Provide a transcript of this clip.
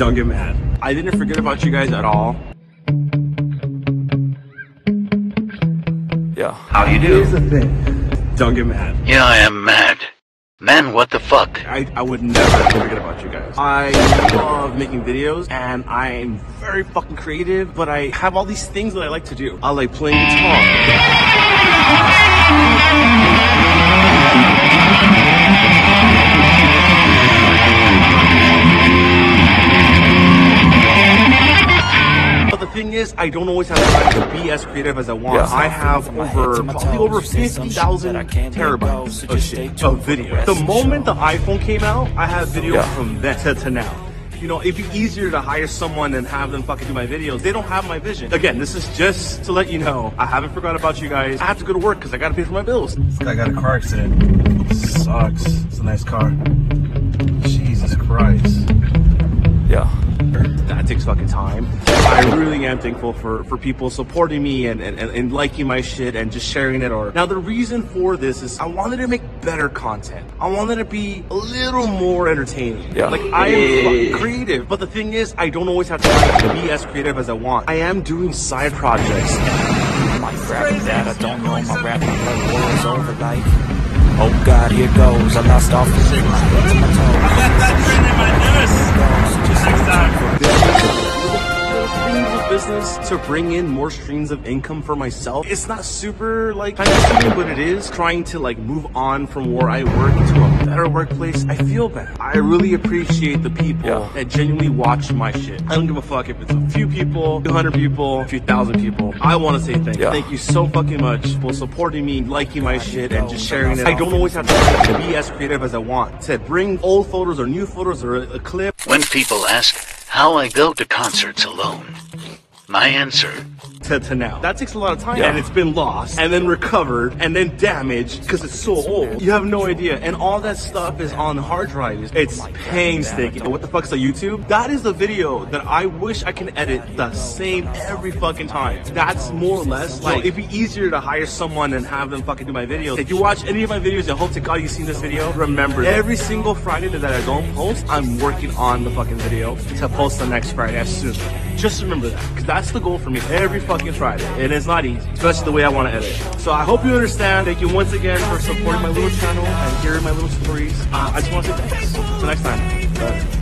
Don't get mad. I didn't forget about you guys at all. Yeah. How you do? Here's do? the thing. Don't get mad. Yeah, I am mad. Man, what the fuck? I, I would never forget about you guys. I love making videos and I'm very fucking creative, but I have all these things that I like to do. I like playing guitar. Thing is, I don't always have time to be as creative as I want. Yeah. I have over probably over 50,000 terabytes of shit, of video. The moment the iPhone came out, I have videos Yeah. from then to, to now. You know, it'd be easier to hire someone and have them fucking do my videos. They don't have my vision. Again, this is just to let you know, I haven't forgot about you guys. I have to go to work because I gotta pay for my bills. I got a car accident. Sucks. It's a nice car. Takes fucking time. I really am thankful for, for people supporting me and, and, and, and liking my shit and just sharing it. Or now the reason for this is I wanted to make better content. I wanted to be a little more entertaining. Yeah. Like I am creative, but the thing is I don't always have to be as creative as I want. I am doing side projects. My rapping that I don't know my rapping like war's over like Oh god, here goes. I lost all feeling. to my toes. Things with business to bring in more streams of income for myself. It's not super like time consuming, but it is trying to like move on from where I work to a better workplace. I feel better. I really appreciate the people Yeah. that genuinely watch my shit. I don't give a fuck if it's a few people, a few hundred people, a few thousand people. I want to say thank you. Yeah. Thank you so fucking much for supporting me, liking my shit, and just sharing it. I don't always have to be as creative as I want. To bring old photos or new photos or a, a clip. When people ask how I go to concerts alone, my answer to, to now. That takes a lot of time Yeah. and it's been lost and then recovered and then damaged because it's so old. You have no idea. And all that stuff is on hard drives. It's painstaking. What the fuck's a YouTube? That is the video that I wish I can edit the same every fucking time. That's more or less like it'd be easier to hire someone and have them fucking do my videos. If you watch any of my videos, I hope to God you've seen this video. Remember, every single Friday that I don't post, I'm working on the fucking video to post the next Friday as soon. Just remember that, because that's the goal for me every fucking Friday. And it's not easy, especially the way I want to edit. So I hope you understand. Thank you once again for supporting my little channel and hearing my little stories. Uh, I just want to say thanks. Until next time. Bye.